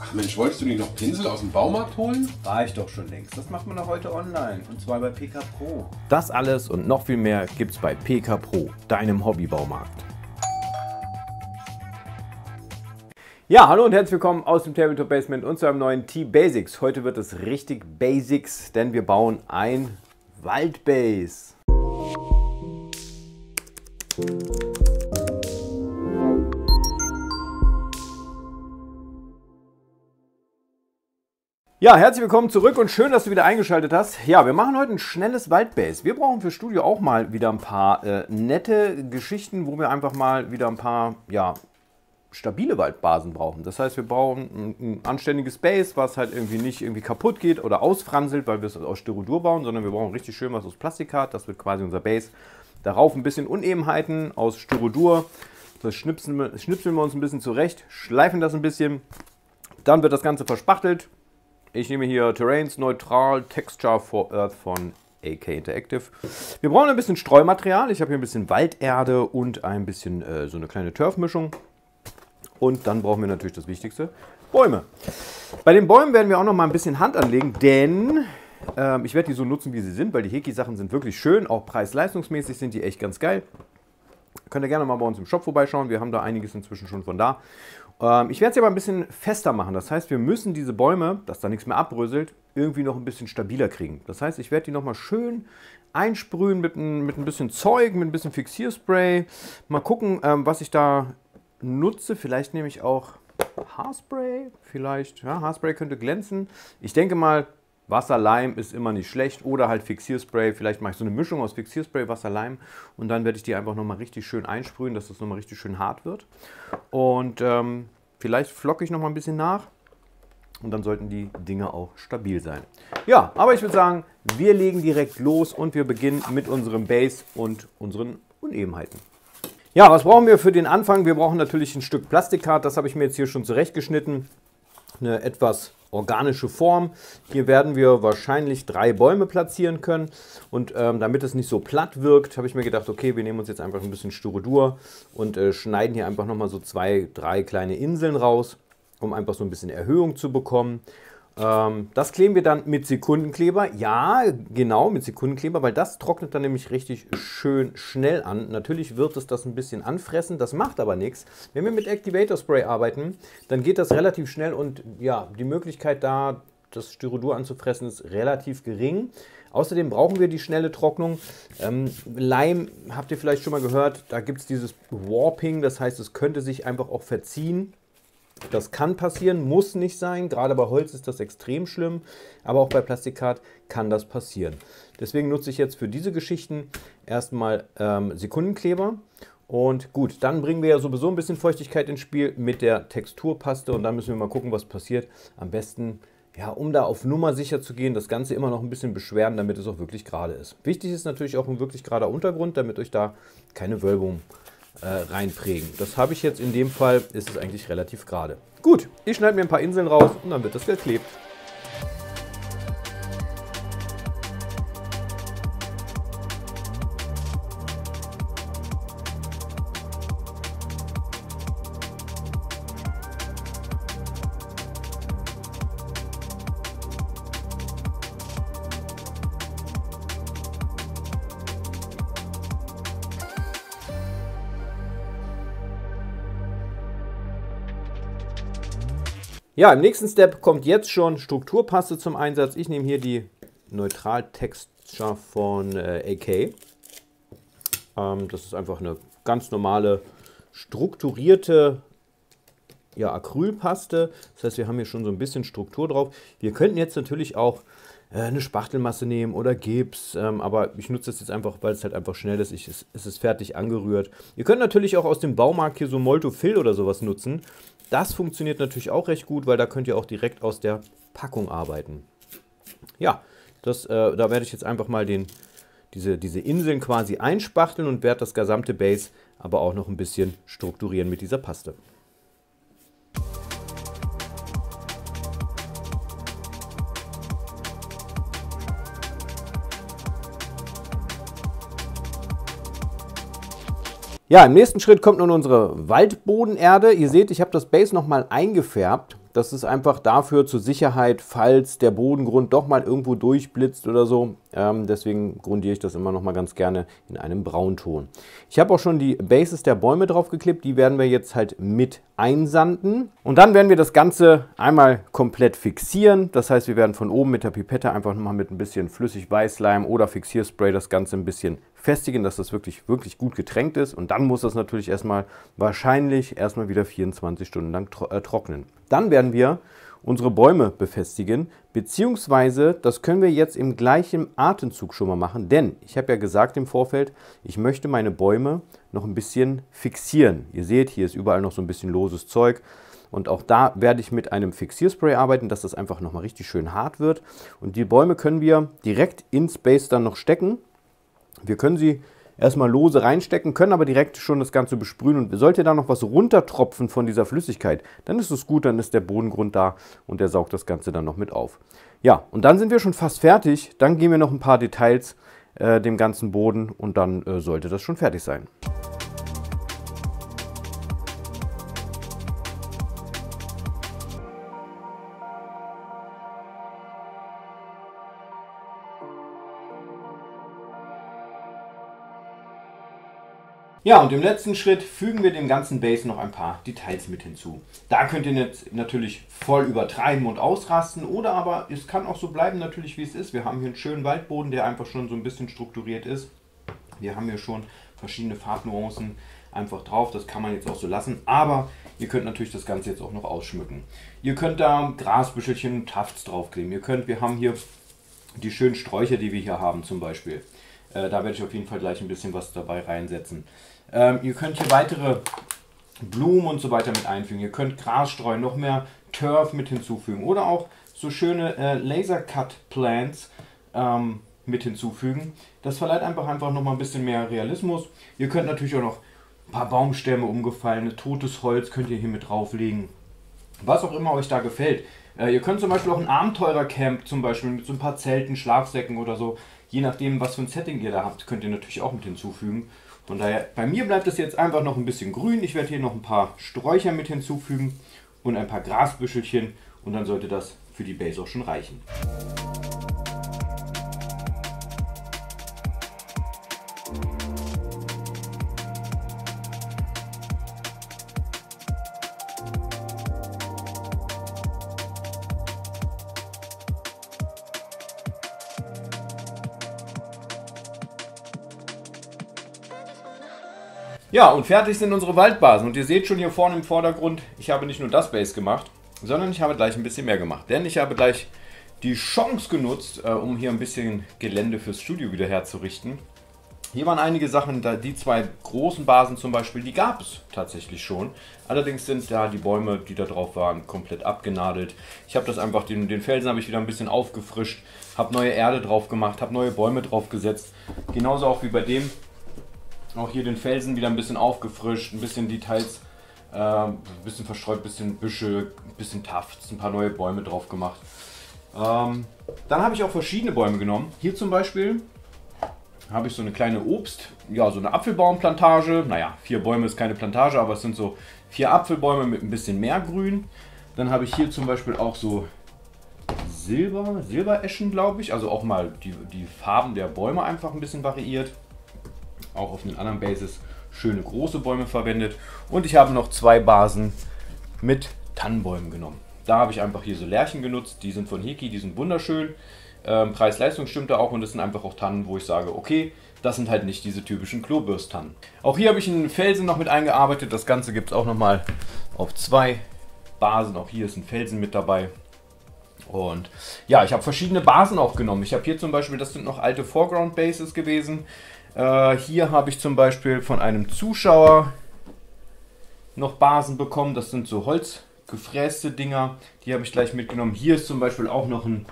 Ach Mensch, wolltest du nicht noch Pinsel aus dem Baumarkt holen? War ich doch schon längst. Das macht man doch heute online. Und zwar bei PK Pro. Das alles und noch viel mehr gibt's bei PK Pro, deinem Hobbybaumarkt. Ja, hallo und herzlich willkommen aus dem Tabletop Basement und zu einem neuen T-Basics. Heute wird es richtig Basics, denn wir bauen ein Waldbase. Ja, herzlich willkommen zurück und schön, dass du wieder eingeschaltet hast. Ja, wir machen heute ein schnelles Waldbase. Wir brauchen für Studio auch mal wieder ein paar äh, nette Geschichten, wo wir einfach mal wieder ein paar, ja, stabile Waldbasen brauchen. Das heißt, wir brauchen ein, ein anständiges Base, was halt irgendwie nicht irgendwie kaputt geht oder ausfranselt, weil wir es aus Styrodur bauen, sondern wir brauchen richtig schön was aus Plastik hat. Das wird quasi unser Base. Darauf ein bisschen Unebenheiten aus Styrodur. Das schnipseln, schnipseln wir uns ein bisschen zurecht, schleifen das ein bisschen. Dann wird das Ganze verspachtelt, ich nehme hier Terrains Neutral Texture for Earth von AK Interactive. Wir brauchen ein bisschen Streumaterial. Ich habe hier ein bisschen Walderde und ein bisschen äh, so eine kleine Turfmischung. Und dann brauchen wir natürlich das Wichtigste, Bäume. Bei den Bäumen werden wir auch noch mal ein bisschen Hand anlegen, denn ähm, ich werde die so nutzen, wie sie sind, weil die Heki-Sachen sind wirklich schön. Auch preis-leistungsmäßig sind die echt ganz geil. Könnt ihr gerne mal bei uns im Shop vorbeischauen. Wir haben da einiges inzwischen schon von da. Ähm, ich werde sie aber ein bisschen fester machen. Das heißt, wir müssen diese Bäume, dass da nichts mehr abbröselt, irgendwie noch ein bisschen stabiler kriegen. Das heißt, ich werde die nochmal schön einsprühen mit ein, mit ein bisschen Zeug, mit ein bisschen Fixierspray. Mal gucken, ähm, was ich da nutze. Vielleicht nehme ich auch Haarspray. Vielleicht, ja, Haarspray könnte glänzen. Ich denke mal, Wasserleim ist immer nicht schlecht oder halt Fixierspray. Vielleicht mache ich so eine Mischung aus Fixierspray, Wasserleim und dann werde ich die einfach nochmal richtig schön einsprühen, dass das nochmal richtig schön hart wird. Und ähm, vielleicht flocke ich nochmal ein bisschen nach und dann sollten die Dinge auch stabil sein. Ja, aber ich würde sagen, wir legen direkt los und wir beginnen mit unserem Base und unseren Unebenheiten. Ja, was brauchen wir für den Anfang? Wir brauchen natürlich ein Stück Plastikkart, das habe ich mir jetzt hier schon zurechtgeschnitten. Eine etwas organische Form. Hier werden wir wahrscheinlich drei Bäume platzieren können. Und ähm, damit es nicht so platt wirkt, habe ich mir gedacht, okay, wir nehmen uns jetzt einfach ein bisschen Styrodur und äh, schneiden hier einfach nochmal so zwei, drei kleine Inseln raus, um einfach so ein bisschen Erhöhung zu bekommen. Ähm, das kleben wir dann mit Sekundenkleber. Ja, genau, mit Sekundenkleber, weil das trocknet dann nämlich richtig schön schnell an. Natürlich wird es das ein bisschen anfressen, das macht aber nichts. Wenn wir mit Activator Spray arbeiten, dann geht das relativ schnell und ja, die Möglichkeit da, das Styrodur anzufressen, ist relativ gering. Außerdem brauchen wir die schnelle Trocknung. Ähm, Leim habt ihr vielleicht schon mal gehört, da gibt es dieses Warping, das heißt, es könnte sich einfach auch verziehen. Das kann passieren, muss nicht sein. Gerade bei Holz ist das extrem schlimm, aber auch bei Plastikat kann das passieren. Deswegen nutze ich jetzt für diese Geschichten erstmal ähm, Sekundenkleber. Und gut, dann bringen wir ja sowieso ein bisschen Feuchtigkeit ins Spiel mit der Texturpaste und dann müssen wir mal gucken, was passiert. Am besten, ja, um da auf Nummer sicher zu gehen, das Ganze immer noch ein bisschen beschweren, damit es auch wirklich gerade ist. Wichtig ist natürlich auch ein wirklich gerader Untergrund, damit euch da keine Wölbung äh, reinprägen. Das habe ich jetzt in dem Fall, ist es eigentlich relativ gerade. Gut, ich schneide mir ein paar Inseln raus und dann wird das geklebt. Ja, im nächsten Step kommt jetzt schon Strukturpaste zum Einsatz. Ich nehme hier die Neutral Texture von äh, AK. Ähm, das ist einfach eine ganz normale strukturierte ja, Acrylpaste. Das heißt, wir haben hier schon so ein bisschen Struktur drauf. Wir könnten jetzt natürlich auch äh, eine Spachtelmasse nehmen oder Gips, ähm, aber ich nutze das jetzt einfach, weil es halt einfach schnell ist. Ich, es, es ist fertig angerührt. Ihr könnt natürlich auch aus dem Baumarkt hier so Molto Fill oder sowas nutzen. Das funktioniert natürlich auch recht gut, weil da könnt ihr auch direkt aus der Packung arbeiten. Ja, das, äh, da werde ich jetzt einfach mal den, diese, diese Inseln quasi einspachteln und werde das gesamte Base aber auch noch ein bisschen strukturieren mit dieser Paste. Ja, im nächsten Schritt kommt nun unsere Waldbodenerde. Ihr seht, ich habe das Base nochmal eingefärbt. Das ist einfach dafür zur Sicherheit, falls der Bodengrund doch mal irgendwo durchblitzt oder so. Ähm, deswegen grundiere ich das immer noch mal ganz gerne in einem Braunton. Ich habe auch schon die Bases der Bäume draufgeklebt. Die werden wir jetzt halt mit einsanden. Und dann werden wir das Ganze einmal komplett fixieren. Das heißt, wir werden von oben mit der Pipette einfach mal mit ein bisschen flüssig Weißleim oder Fixierspray das Ganze ein bisschen festigen, dass das wirklich, wirklich gut getränkt ist. Und dann muss das natürlich erstmal wahrscheinlich erstmal wieder 24 Stunden lang tro äh, trocknen. Dann werden wir unsere Bäume befestigen, beziehungsweise das können wir jetzt im gleichen Atemzug schon mal machen, denn ich habe ja gesagt im Vorfeld, ich möchte meine Bäume noch ein bisschen fixieren. Ihr seht, hier ist überall noch so ein bisschen loses Zeug. Und auch da werde ich mit einem Fixierspray arbeiten, dass das einfach nochmal richtig schön hart wird. Und die Bäume können wir direkt in Space dann noch stecken. Wir können sie erstmal lose reinstecken, können aber direkt schon das Ganze besprühen und sollte da noch was runtertropfen von dieser Flüssigkeit, dann ist es gut, dann ist der Bodengrund da und der saugt das Ganze dann noch mit auf. Ja, und dann sind wir schon fast fertig, dann gehen wir noch ein paar Details äh, dem ganzen Boden und dann äh, sollte das schon fertig sein. Ja, und im letzten Schritt fügen wir dem ganzen Base noch ein paar Details mit hinzu. Da könnt ihr jetzt natürlich voll übertreiben und ausrasten oder aber es kann auch so bleiben natürlich wie es ist. Wir haben hier einen schönen Waldboden, der einfach schon so ein bisschen strukturiert ist. Wir haben hier schon verschiedene Farbnuancen einfach drauf, das kann man jetzt auch so lassen, aber ihr könnt natürlich das Ganze jetzt auch noch ausschmücken. Ihr könnt da Grasbüschelchen, Tafts draufkleben. Ihr könnt, wir haben hier die schönen Sträucher, die wir hier haben zum Beispiel. Äh, da werde ich auf jeden Fall gleich ein bisschen was dabei reinsetzen. Ähm, ihr könnt hier weitere Blumen und so weiter mit einfügen. Ihr könnt Gras streuen, noch mehr Turf mit hinzufügen oder auch so schöne äh, Laser Cut Plants ähm, mit hinzufügen. Das verleiht einfach einfach noch mal ein bisschen mehr Realismus. Ihr könnt natürlich auch noch ein paar Baumstämme umgefallene, totes Holz könnt ihr hier mit drauflegen. Was auch immer euch da gefällt. Äh, ihr könnt zum Beispiel auch ein Abenteurercamp zum Beispiel mit so ein paar Zelten, Schlafsäcken oder so, je nachdem was für ein Setting ihr da habt, könnt ihr natürlich auch mit hinzufügen. Von daher, bei mir bleibt es jetzt einfach noch ein bisschen grün. Ich werde hier noch ein paar Sträucher mit hinzufügen und ein paar Grasbüschelchen und dann sollte das für die Base auch schon reichen. Ja, und fertig sind unsere Waldbasen. Und ihr seht schon hier vorne im Vordergrund, ich habe nicht nur das Base gemacht, sondern ich habe gleich ein bisschen mehr gemacht. Denn ich habe gleich die Chance genutzt, äh, um hier ein bisschen Gelände fürs Studio wieder herzurichten. Hier waren einige Sachen, die zwei großen Basen zum Beispiel, die gab es tatsächlich schon. Allerdings sind da die Bäume, die da drauf waren, komplett abgenadelt. Ich habe das einfach, den, den Felsen habe ich wieder ein bisschen aufgefrischt, habe neue Erde drauf gemacht, habe neue Bäume drauf gesetzt. Genauso auch wie bei dem. Auch hier den Felsen wieder ein bisschen aufgefrischt, ein bisschen Details, äh, ein bisschen verstreut, ein bisschen Büsche, ein bisschen Tafts, ein paar neue Bäume drauf gemacht. Ähm, dann habe ich auch verschiedene Bäume genommen. Hier zum Beispiel habe ich so eine kleine Obst, ja, so eine Apfelbaumplantage. Naja, vier Bäume ist keine Plantage, aber es sind so vier Apfelbäume mit ein bisschen mehr Grün. Dann habe ich hier zum Beispiel auch so Silber, Silbereschen, glaube ich. Also auch mal die, die Farben der Bäume einfach ein bisschen variiert auch auf den anderen Bases schöne große Bäume verwendet. Und ich habe noch zwei Basen mit Tannenbäumen genommen. Da habe ich einfach hier so Lärchen genutzt. Die sind von Heki, die sind wunderschön. Ähm, Preis-Leistung stimmt da auch und das sind einfach auch Tannen, wo ich sage, okay, das sind halt nicht diese typischen Klobürstannen. Auch hier habe ich einen Felsen noch mit eingearbeitet. Das Ganze gibt es auch nochmal auf zwei Basen. Auch hier ist ein Felsen mit dabei. Und ja, ich habe verschiedene Basen auch genommen. Ich habe hier zum Beispiel, das sind noch alte Foreground Bases gewesen. Äh, hier habe ich zum Beispiel von einem Zuschauer noch Basen bekommen. Das sind so holzgefräste Dinger. Die habe ich gleich mitgenommen. Hier ist zum Beispiel auch noch ein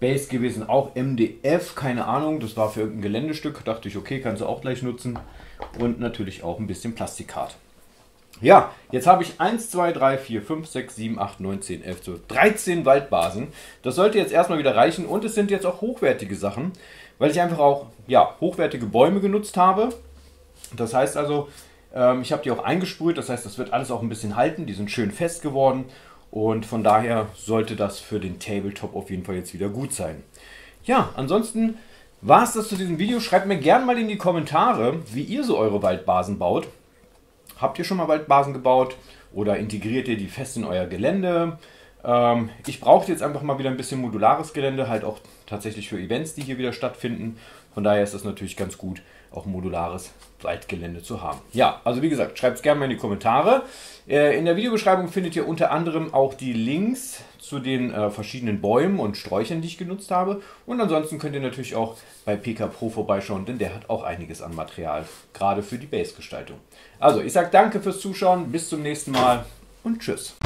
Base gewesen, auch MDF, keine Ahnung. Das war für irgendein Geländestück. Dachte ich, okay, kannst du auch gleich nutzen. Und natürlich auch ein bisschen Plastikkart. Ja, jetzt habe ich 1, 2, 3, 4, 5, 6, 7, 8, 9, 10, 11, 12, 13 Waldbasen. Das sollte jetzt erstmal wieder reichen und es sind jetzt auch hochwertige Sachen weil ich einfach auch ja, hochwertige Bäume genutzt habe. Das heißt also, ähm, ich habe die auch eingesprüht, das heißt, das wird alles auch ein bisschen halten, die sind schön fest geworden. Und von daher sollte das für den Tabletop auf jeden Fall jetzt wieder gut sein. Ja, ansonsten war es das zu diesem Video. Schreibt mir gerne mal in die Kommentare, wie ihr so eure Waldbasen baut. Habt ihr schon mal Waldbasen gebaut oder integriert ihr die fest in euer Gelände? Ähm, ich brauche jetzt einfach mal wieder ein bisschen modulares Gelände, halt auch tatsächlich für Events, die hier wieder stattfinden. Von daher ist es natürlich ganz gut, auch modulares Waldgelände zu haben. Ja, also wie gesagt, schreibt es gerne mal in die Kommentare. Äh, in der Videobeschreibung findet ihr unter anderem auch die Links zu den äh, verschiedenen Bäumen und Sträuchern, die ich genutzt habe. Und ansonsten könnt ihr natürlich auch bei PK Pro vorbeischauen, denn der hat auch einiges an Material, gerade für die Base-Gestaltung. Also, ich sage danke fürs Zuschauen, bis zum nächsten Mal und tschüss.